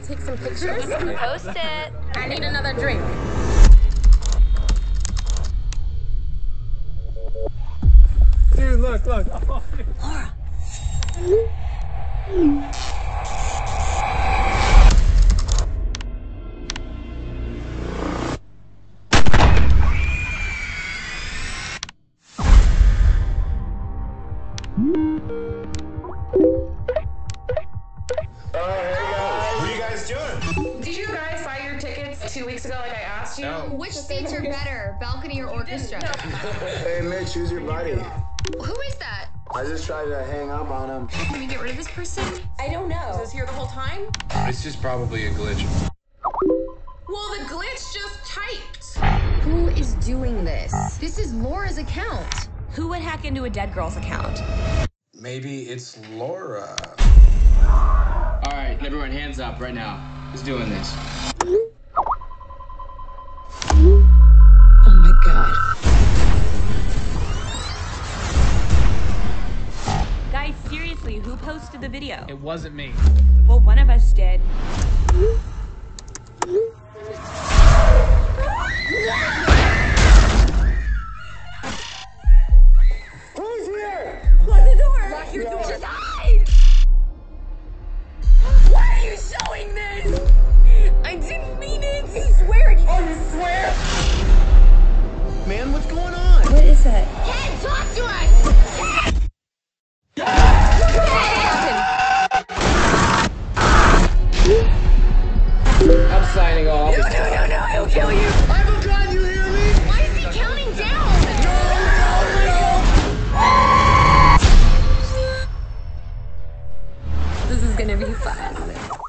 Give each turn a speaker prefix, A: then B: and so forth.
A: Post it.
B: I need another drink.
C: Dude, look, look.
D: What
E: two weeks ago like I asked you?
D: No.
A: Which seats are better, balcony or orchestra?
F: Hey Mitch, who's your buddy?
A: Who is that?
F: I just tried to hang up on him.
A: Can we get rid of this person?
B: I don't know.
E: Was here the whole time?
D: It's just probably a glitch.
E: Well, the glitch just typed.
A: Who is doing this? This is Laura's account.
G: Who would hack into a dead girl's account?
D: Maybe it's Laura.
H: All right, everyone, hands up right now. Who's doing this?
G: God. Guys, seriously, who posted the video?
C: It wasn't me.
G: Well, one of us did.
F: Who's here?
B: Lock the door. Lock your door.
G: Just hide! Why are you showing this? Kill you.
F: Michael John, you hear me?
B: Why is he counting down?
A: No, No no this is gonna be fun.